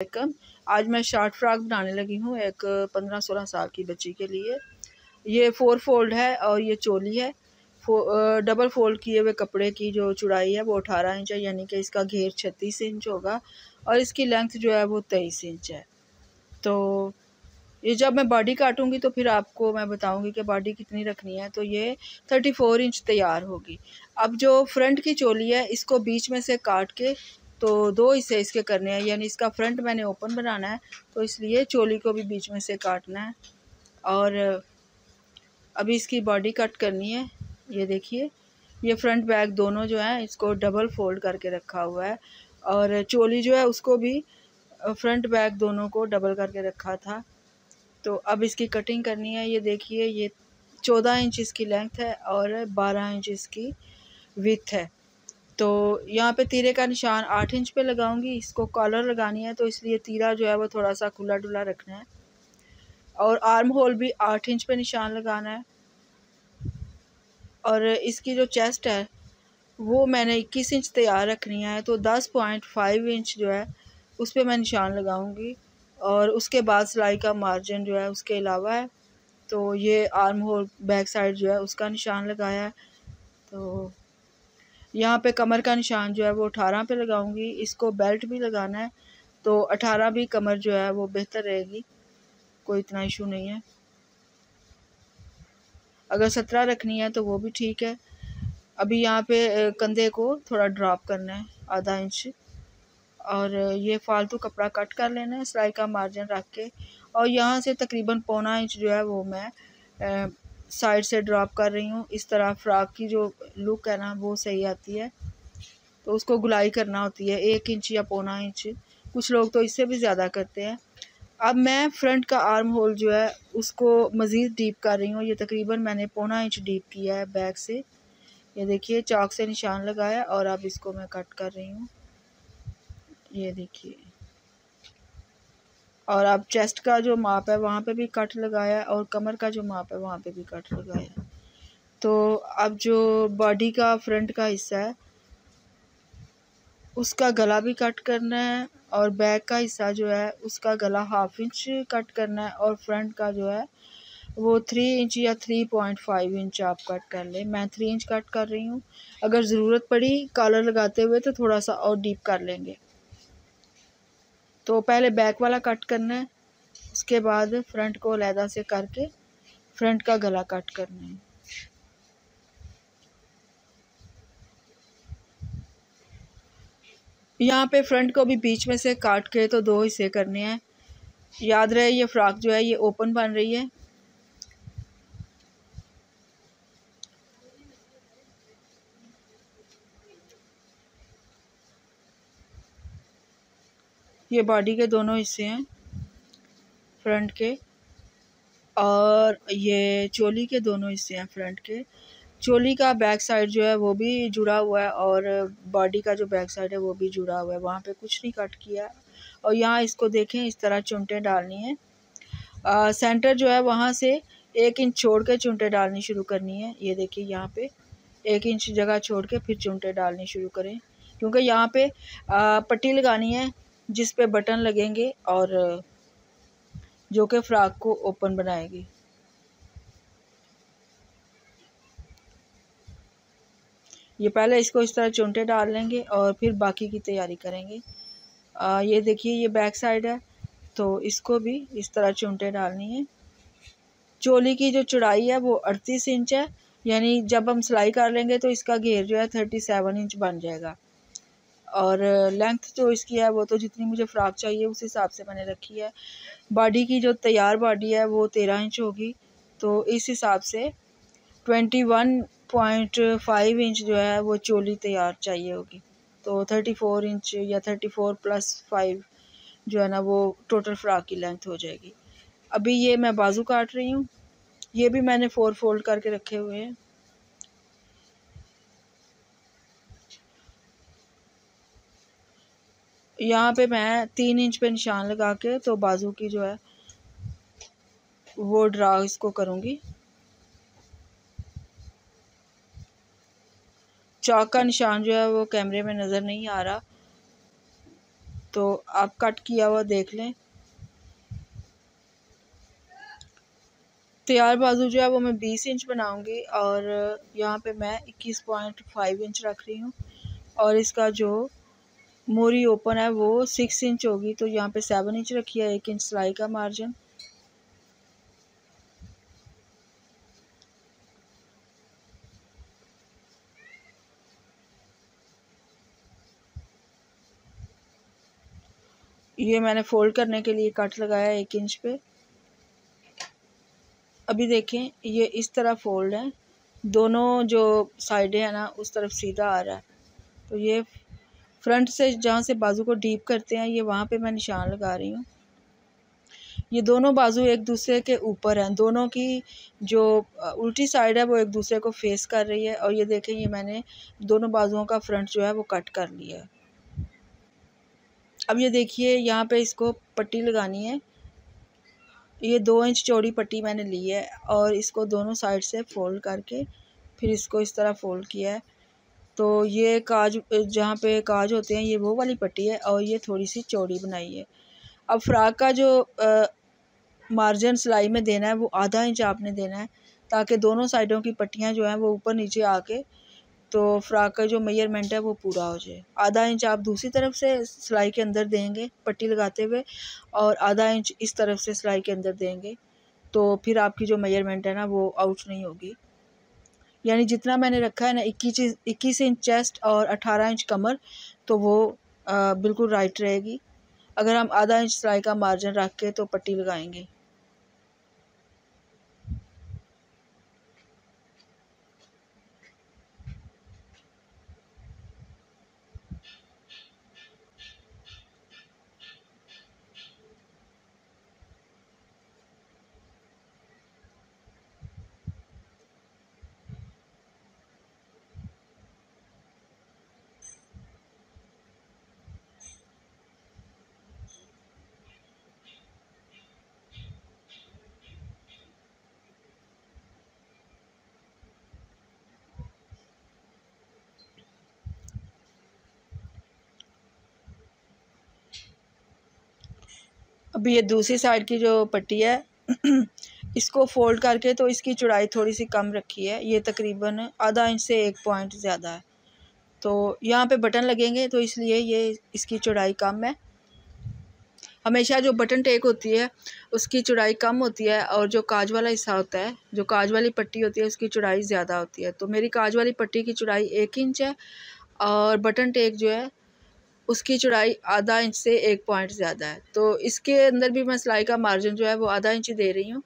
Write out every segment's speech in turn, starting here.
Welcome आज मैं short frock बनाने लगी हूँ एक पंद्रह सोलह साल की बच्ची के लिए। ये फोर फोल्ड है और ये चोली है। फो, डबल फोल्ड किए हुए कपड़े की जो चौड़ाई है वो अठारह इंच है यानी कि इसका घेर छत्तीस इंच होगा और इसकी लेंथ जो है वो तेईस इंच है। तो ये जब मैं बॉडी काटूँगी तो फिर आपको मैं बताऊँगी कि बॉडी कितनी रखनी है। तो ये थर्टी फोर इंच तैयार होगी। अब जो फ्रंट की चोली है इसको बीच में से काट के तो दो हिस्से इसके करने हैं, यानी इसका फ्रंट मैंने ओपन बनाना है तो इसलिए चोली को भी बीच में से काटना है। और अभी इसकी बॉडी कट करनी है, ये देखिए, ये फ्रंट बैक दोनों जो है, इसको डबल फोल्ड करके रखा हुआ है। और चोली जो है, उसको भी फ्रंट बैक दोनों को डबल करके रखा था। तो अब इसकी कटिंग करनी है, ये देखिए, ये चौदह इंच इसकी लेंथ है और बारह इंच इसकी विथ है। तो यहाँ पे तीरे का निशान आठ इंच पे लगाऊँगी, इसको कॉलर लगानी है तो इसलिए तीरा जो है वो थोड़ा सा खुला डुला रखना है। और आर्म होल भी आठ इंच पे निशान लगाना है। और इसकी जो चेस्ट है, वो मैंने इक्कीस इंच तैयार रखनी है तो दस पॉइंट फाइव इंच जो है, उस पर मैं निशान लगाऊँगी। और उसके बाद सिलाई का मार्जिन जो है, उसके अलावा है तो ये आर्म होल बैक साइड जो है, उसका निशान लगाया है। तो यहाँ पे कमर का निशान जो है वो अठारह पे लगाऊँगी। इसको बेल्ट भी लगाना है तो अठारह भी कमर जो है वो बेहतर रहेगी। कोई इतना इशू नहीं है। अगर सत्रह रखनी है तो वो भी ठीक है। अभी यहाँ पे कंधे को थोड़ा ड्रॉप करना है, आधा इंच और ये फालतू कपड़ा कट कर लेना है, सिलाई का मार्जिन रख के। और यहाँ से तकरीबन पौना इंच जो है वो मैं साइड से ड्रॉप कर रही हूँ। इस तरह फ्रॉक की जो लुक है ना, वो सही आती है। तो उसको गुलाई करना होती है, एक इंच या पौना इंच। कुछ लोग तो इससे भी ज़्यादा करते हैं। अब मैं फ्रंट का आर्म होल जो है, उसको मज़ीद डीप कर रही हूँ। ये तकरीबन मैंने पौना इंच डीप किया है बैक से। ये देखिए, चाक से निशान लगाया और अब इसको मैं कट कर रही हूँ। ये देखिए। और अब चेस्ट का जो माप है, वहाँ पे भी कट लगाया और कमर का जो माप है, वहाँ पे भी कट लगाया तो अब जो बॉडी का फ्रंट का हिस्सा है, उसका गला भी कट करना है और बैक का हिस्सा जो है, उसका गला हाफ़ इंच कट करना है और फ्रंट का जो है, वो थ्री इंच या थ्री पॉइंट फाइव इंच आप कट कर लें। मैं थ्री इंच कट कर रही हूँ। अगर ज़रूरत पड़ी कॉलर लगाते हुए तो थोड़ा सा और डीप कर लेंगे। तो पहले बैक वाला कट करना है, उसके बाद फ्रंट को लैदा से करके फ्रंट का गला कट करना है। यहाँ पे फ्रंट को भी बीच में से काट के तो दो हिस्से करने हैं। याद रहे, ये फ्रॉक जो है, ये ओपन बन रही है। ये बॉडी के दोनों हिस्से हैं फ्रंट के और ये चोली के दोनों हिस्से हैं फ्रंट के। चोली का बैक साइड जो है वो भी जुड़ा हुआ है और बॉडी का जो बैक साइड है वो भी जुड़ा हुआ है। वहाँ पे कुछ नहीं कट किया। और यहाँ इसको देखें इस तरह चुनटें डालनी है। आ, सेंटर जो है वहाँ से एक इंच छोड़ के चुनटें डालनी शुरू करनी है। ये देखिए यहाँ पे एक इंच जगह छोड़ के फिर चुनटें डालनी शुरू करें। क्योंकि यहाँ पे पट्टी लगानी है जिस पे बटन लगेंगे और जो कि फ्रॉक को ओपन बनाएगी। ये पहले इसको इस तरह चुनटे डाल लेंगे और फिर बाकी की तैयारी करेंगे। आ, ये देखिए ये बैक साइड है तो इसको भी इस तरह चुनटे डालनी है। चोली की जो चौड़ाई है वो अड़तीस इंच है यानी जब हम सिलाई कर लेंगे तो इसका घेर जो है थर्टी सेवन इंच बन जाएगा। और लेंथ जो इसकी है, वो तो जितनी मुझे फ़्रॉक चाहिए, उस हिसाब से मैंने रखी है। बॉडी की जो तैयार बॉडी है, वो तेरह इंच होगी। तो इस हिसाब से twenty one point five inch जो है, वो चोली तैयार चाहिए होगी। तो थर्टी फोर इंच या थर्टी फोर प्लस फाइव जो है ना, वो टोटल फ़्राक की लेंथ हो जाएगी। अभी ये मैं बाजू काट रही हूँ। ये भी मैंने फोर फोल्ड करके रखे हुए हैं। यहाँ पे मैं तीन इंच पे निशान लगा के तो बाजू की जो है, वो ड्रा इसको करूँगी। चौक का निशान जो है, वो कैमरे में नज़र नहीं आ रहा। तो आप कट किया हुआ देख लें। तैयार बाजू जो है, वो मैं बीस इंच बनाऊँगी और यहाँ पे मैं इक्कीस पॉइंट फाइव इंच रख रही हूँ। और इसका जो मोरी ओपन है, वो सिक्स इंच होगी तो यहाँ पे सेवन इंच रखी है, एक इंच सिलाई का मार्जिन ये मैंने फोल्ड करने के लिए कट लगाया एक इंच पे। अभी देखें, ये इस तरह फोल्ड है, दोनों जो साइडें हैं ना, उस तरफ़ सीधा आ रहा है। तो ये फ्रंट से जहाँ से बाजू को डीप करते हैं, ये वहाँ पे मैं निशान लगा रही हूँ। ये दोनों बाजू एक दूसरे के ऊपर हैं। दोनों की जो उल्टी साइड है, वो एक दूसरे को फेस कर रही है और ये देखें, ये मैंने दोनों बाजुओं का फ्रंट जो है, वो कट कर लिया है। अब ये देखिए, यहाँ पे इसको पट्टी लगानी है। ये दो इंच चौड़ी पट्टी मैंने ली है और इसको दोनों साइड से फोल्ड करके फिर इसको इस तरह फोल्ड किया है। तो ये काज जहाँ पे काज होते हैं ये वो वाली पट्टी है और ये थोड़ी सी चौड़ी बनाई है। अब फ्राक का जो आ, मार्जिन सिलाई में देना है वो आधा इंच आपने देना है ताकि दोनों साइडों की पट्टियाँ जो हैं वो ऊपर नीचे आके तो फ्राक का जो मेज़रमेंट है वो पूरा हो जाए। आधा इंच आप दूसरी तरफ़ से सिलाई के अंदर देंगे पट्टी लगाते हुए और आधा इंच इस तरफ़ से सिलाई के अंदर देंगे तो फिर आपकी जो मेज़रमेंट है ना वो आउट नहीं होगी। यानी जितना मैंने रखा है ना इक्कीस इक्कीस इंच चेस्ट और अठारह इंच कमर तो वो आ, बिल्कुल राइट रहेगी। अगर हम आधा इंच सिलाई का मार्जिन रख के तो पट्टी लगाएँगे। अभी ये दूसरी साइड की जो पट्टी है, इसको फोल्ड करके तो इसकी चौड़ाई थोड़ी सी कम रखी है। ये तकरीबन आधा इंच से एक पॉइंट ज़्यादा है। तो यहाँ पे बटन लगेंगे तो इसलिए ये इसकी चौड़ाई कम है। हमेशा जो बटन टेक होती है, उसकी चौड़ाई कम होती है और जो काज वाला हिस्सा होता है, जो काज वाली पट्टी होती है, उसकी चौड़ाई ज़्यादा होती है। तो मेरी काज वाली पट्टी की चौड़ाई एक इंच है और बटन टेक जो है उसकी चौड़ाई आधा इंच से एक पॉइंट ज़्यादा है। तो इसके अंदर भी मैं सिलाई का मार्जिन जो है वो आधा इंच दे रही हूँ।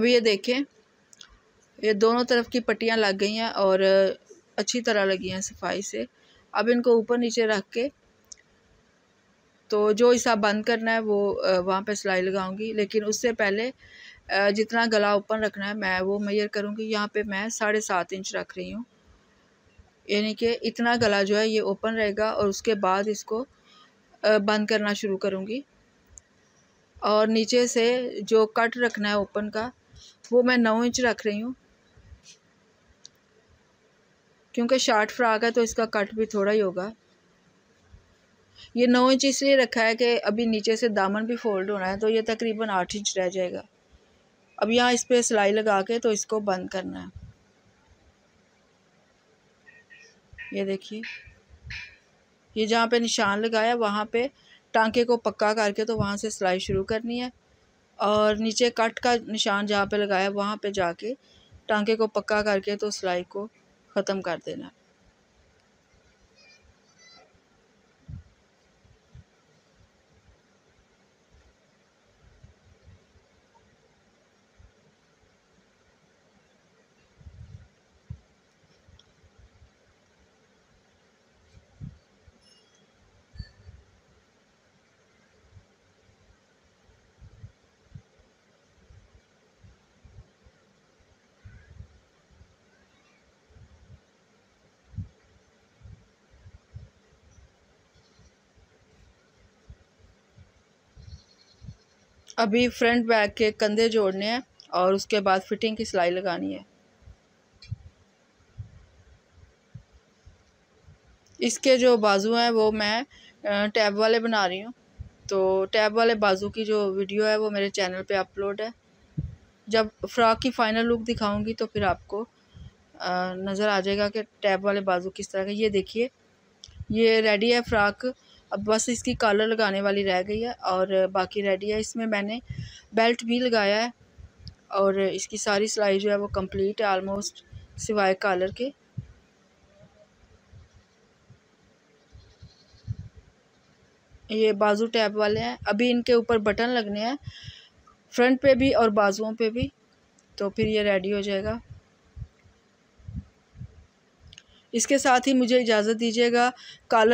अभी ये देखें, ये दोनों तरफ़ की पट्टियाँ लग गई हैं और अच्छी तरह लगी हैं सफ़ाई से। अब इनको ऊपर नीचे रख के तो जो हिस्सा बंद करना है वो वहाँ पे सिलाई लगाऊँगी। लेकिन उससे पहले जितना गला ओपन रखना है, मैं वो मैयर करूँगी। यहाँ पे मैं साढ़े सात इंच रख रही हूँ। यानी कि इतना गला जो है ये ओपन रहेगा और उसके बाद इसको बंद करना शुरू करूँगी। और नीचे से जो कट रखना है ओपन का वो मैं नौ इंच रख रही हूँ। क्योंकि शार्ट फ्राक है तो इसका कट भी थोड़ा ही होगा। ये नौ इंच इसलिए रखा है कि अभी नीचे से दामन भी फोल्ड होना है तो ये तकरीबन आठ इंच रह जाएगा। अब यहाँ इस पर सिलाई लगा के तो इसको बंद करना है। ये देखिए। ये जहाँ पे निशान लगाया, वहाँ पे टांके को पक्का करके तो वहाँ से सिलाई शुरू करनी है। और नीचे कट का निशान जहाँ पे लगाया, वहाँ पे जाके टांके को पक्का करके तो सिलाई को ख़त्म कर देना। अभी फ्रंट बैक के कंधे जोड़ने हैं और उसके बाद फिटिंग की सिलाई लगानी है। इसके जो बाजू हैं वो मैं टैब वाले बना रही हूँ। तो टैब वाले बाजू की जो वीडियो है वो मेरे चैनल पे अपलोड है। जब फ्रॉक की फ़ाइनल लुक दिखाऊँगी तो फिर आपको नज़र आ जाएगा कि टैब वाले बाजू किस तरह का ये देखिए, ये रेडी है फ्रॉक। अब बस इसकी कॉलर लगाने वाली रह गई है और बाकी रेडी है। इसमें मैंने बेल्ट भी लगाया है और इसकी सारी सिलाई जो है वो कंप्लीट है आलमोस्ट सिवाय कॉलर के। ये बाजू टैब वाले हैं। अभी इनके ऊपर बटन लगने हैं फ्रंट पे भी और बाजुओं पे भी तो फिर ये रेडी हो जाएगा। इसके साथ ही मुझे इजाज़त दीजिएगा। कॉलर